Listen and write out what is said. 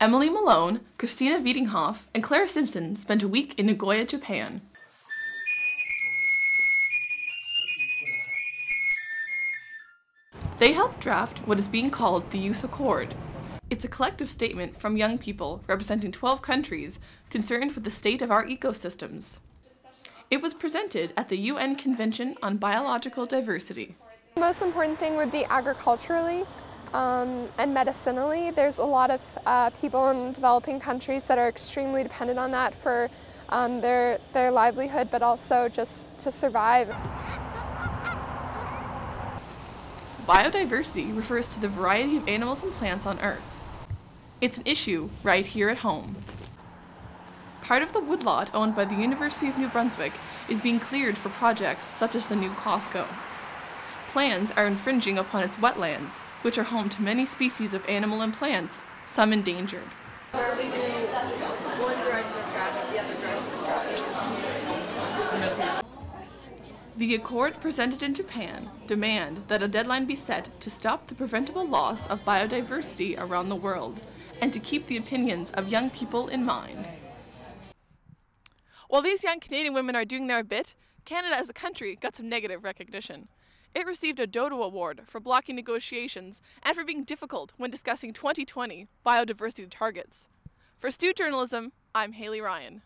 Emily Malone, Christina Vietinghoff, and Clara Simpson spent a week in Nagoya, Japan. They helped draft what is being called the Youth Accord. It's a collective statement from young people representing 12 countries concerned with the state of our ecosystems. It was presented at the UN Convention on Biological Diversity. The most important thing would be agriculturally um, and medicinally. There's a lot of uh, people in developing countries that are extremely dependent on that for um, their, their livelihood, but also just to survive. Biodiversity refers to the variety of animals and plants on Earth. It's an issue right here at home. Part of the woodlot owned by the University of New Brunswick is being cleared for projects such as the new Costco. Plans are infringing upon its wetlands, which are home to many species of animal and plants, some endangered. The accord presented in Japan demand that a deadline be set to stop the preventable loss of biodiversity around the world and to keep the opinions of young people in mind. While these young Canadian women are doing their bit, Canada as a country got some negative recognition. It received a Dodo Award for blocking negotiations and for being difficult when discussing 2020 biodiversity targets. For STU Journalism, I'm Haley Ryan.